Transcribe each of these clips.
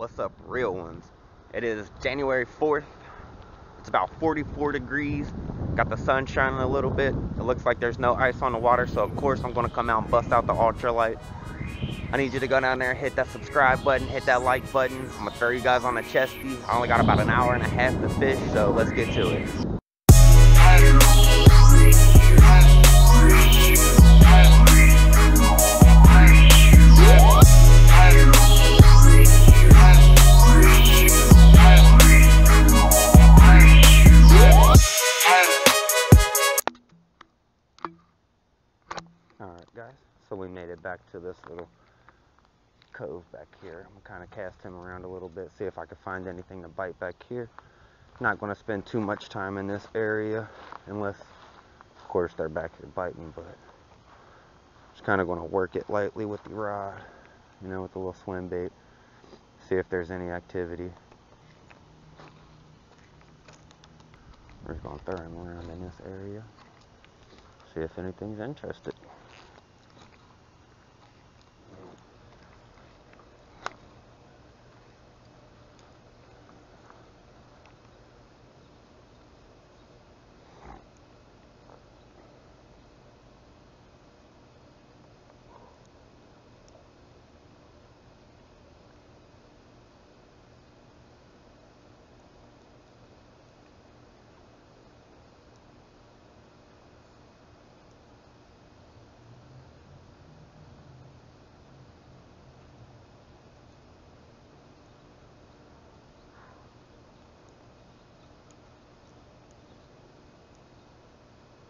What's up, real ones? It is January 4th. It's about 44 degrees. Got the sun shining a little bit. It looks like there's no ice on the water, so of course I'm gonna come out and bust out the ultralight. I need you to go down there hit that subscribe button, hit that like button. I'm gonna throw you guys on the chesty. I only got about an hour and a half to fish, so let's get to it. Alright guys, so we made it back to this little cove back here. I'm kind of cast him around a little bit, see if I can find anything to bite back here. Not gonna spend too much time in this area, unless, of course, they're back here biting, but just kind of gonna work it lightly with the rod, you know, with a little swim bait. See if there's any activity. We're just gonna throw him around in this area. See if anything's interested.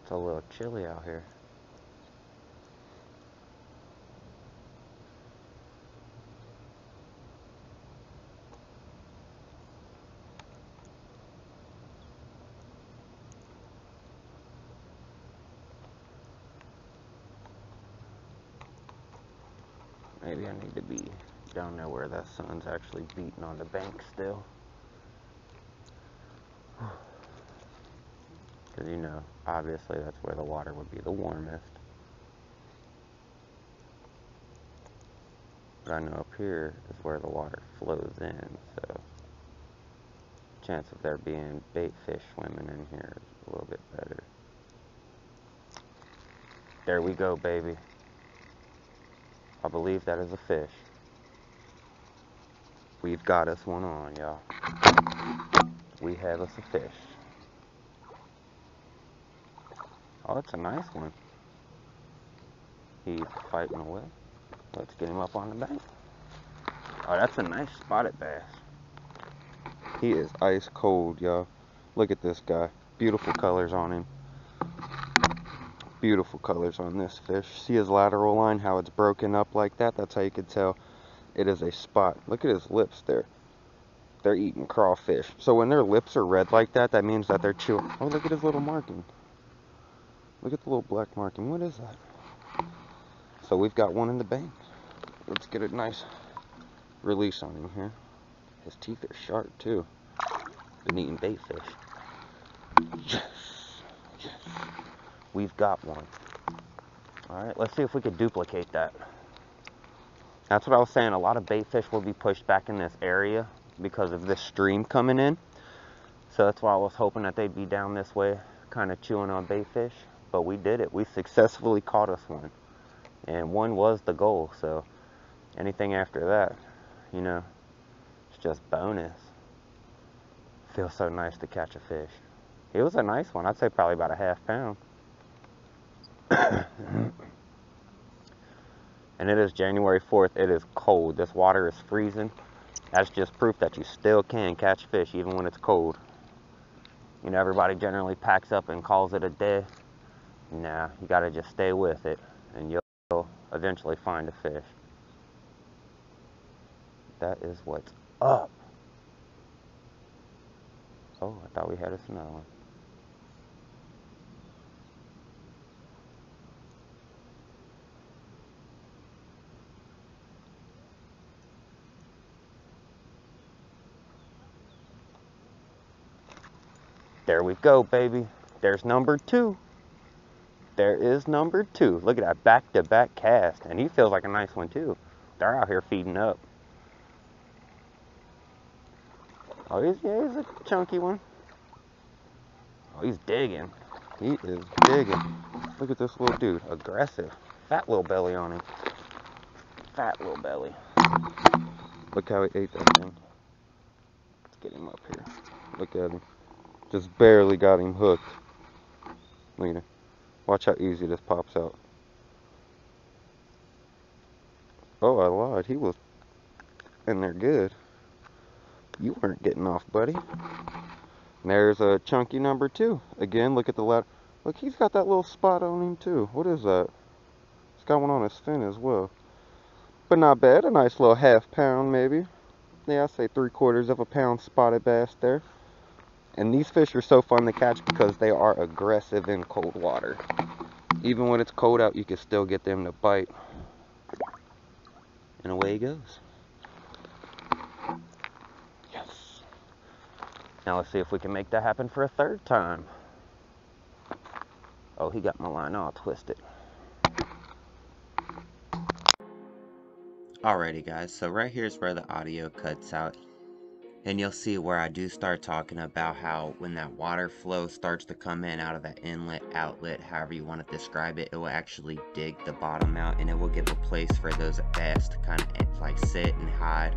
It's a little chilly out here. Maybe I need to be down there where that sun's actually beating on the bank still. Because, you know, obviously that's where the water would be the warmest. But I know up here is where the water flows in, so chance of there being bait fish swimming in here is a little bit better. There we go, baby. I believe that is a fish. We've got us one on, y'all. We have us a fish. Oh, it's a nice one. He's fighting away. Let's get him up on the bank. Oh, that's a nice spotted bass. He is ice cold, y'all. Look at this guy. Beautiful colors on him. Beautiful colors on this fish. See his lateral line, how it's broken up like that? That's how you could tell it is a spot. Look at his lips there. They're eating crawfish. So when their lips are red like that, that means that they're chewing. Oh, look at his little marking. Look at the little black marking. What is that? So we've got one in the bank. Let's get a nice release on him here. His teeth are sharp too. Been eating bait fish. Yes. Yes. We've got one. Alright, let's see if we could duplicate that. That's what I was saying. A lot of bait fish will be pushed back in this area because of this stream coming in. So that's why I was hoping that they'd be down this way, kind of chewing on bait fish but we did it. We successfully caught us one. And one was the goal, so anything after that, you know, it's just bonus. Feels so nice to catch a fish. It was a nice one. I'd say probably about a half pound. and it is January 4th. It is cold. This water is freezing. That's just proof that you still can catch fish even when it's cold. You know, everybody generally packs up and calls it a day. Nah, you gotta just stay with it and you'll eventually find a fish. That is what's up. Oh, I thought we had us another one. There we go, baby. There's number two there is number two. Look at that back-to-back cast. And he feels like a nice one too. They're out here feeding up. Oh, he's, yeah, he's a chunky one. Oh, he's digging. He is digging. Look at this little dude. Aggressive. Fat little belly on him. Fat little belly. Look how he ate that thing. Let's get him up here. Look at him. Just barely got him hooked. Look at him. Watch how easy this pops out. Oh, I lied. He was in there good. You weren't getting off, buddy. And there's a chunky number two. Again, look at the ladder. Look, he's got that little spot on him too. What is that? He's got one on his fin as well. But not bad. A nice little half pound maybe. Yeah, I say three quarters of a pound spotted bass there. And these fish are so fun to catch because they are aggressive in cold water. Even when it's cold out, you can still get them to bite. And away he goes. Yes. Now let's see if we can make that happen for a third time. Oh, he got my line all twisted. Alrighty guys, so right here is where the audio cuts out. And you'll see where I do start talking about how when that water flow starts to come in out of that inlet, outlet, however you want to describe it, it will actually dig the bottom out and it will give a place for those bass to kind of eh, like sit and hide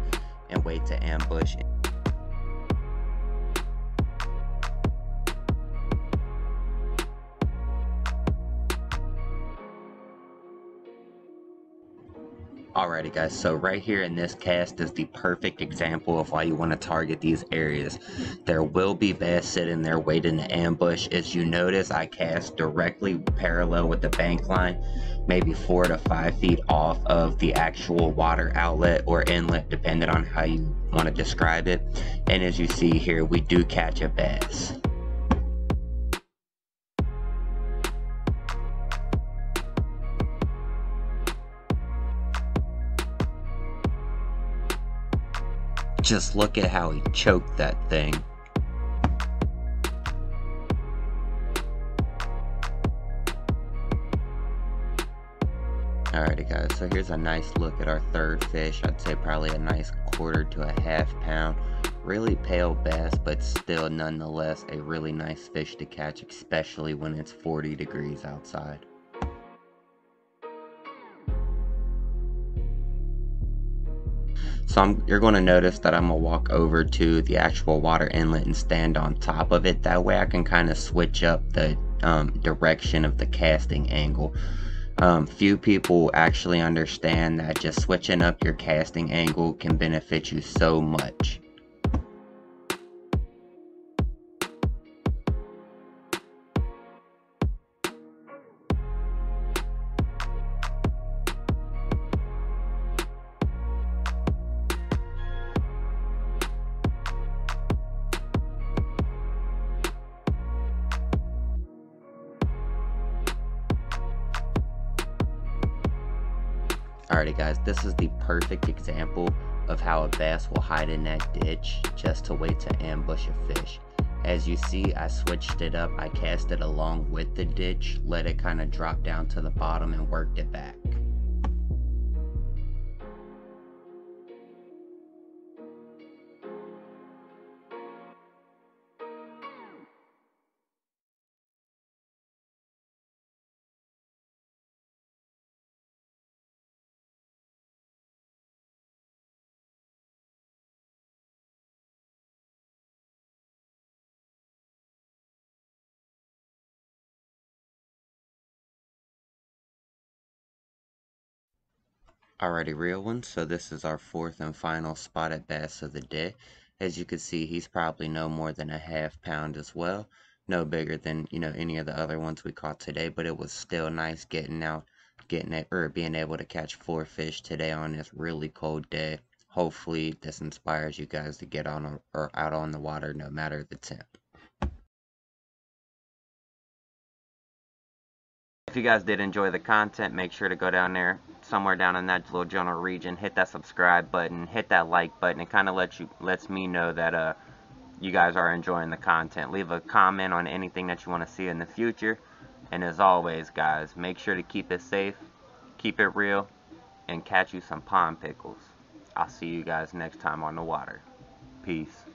and wait to ambush. Alrighty guys, so right here in this cast is the perfect example of why you want to target these areas. There will be bass sitting there waiting to ambush. As you notice, I cast directly parallel with the bank line, maybe four to five feet off of the actual water outlet or inlet, depending on how you want to describe it. And as you see here, we do catch a bass. Just look at how he choked that thing. Alrighty guys, so here's a nice look at our third fish. I'd say probably a nice quarter to a half pound. Really pale bass, but still nonetheless a really nice fish to catch, especially when it's 40 degrees outside. So I'm, you're going to notice that I'm going to walk over to the actual water inlet and stand on top of it. That way I can kind of switch up the um, direction of the casting angle. Um, few people actually understand that just switching up your casting angle can benefit you so much. Alrighty guys, this is the perfect example of how a bass will hide in that ditch just to wait to ambush a fish. As you see, I switched it up. I cast it along with the ditch, let it kind of drop down to the bottom and worked it back. Alrighty real ones, so this is our fourth and final spotted bass of the day. As you can see, he's probably no more than a half pound as well. No bigger than, you know, any of the other ones we caught today, but it was still nice getting out, getting it, or being able to catch four fish today on this really cold day. Hopefully this inspires you guys to get on or out on the water no matter the temp. If you guys did enjoy the content, make sure to go down there, somewhere down in that little general region, hit that subscribe button, hit that like button. It kind of lets you lets me know that uh you guys are enjoying the content. Leave a comment on anything that you want to see in the future. And as always, guys, make sure to keep it safe, keep it real, and catch you some pond pickles. I'll see you guys next time on the water. Peace.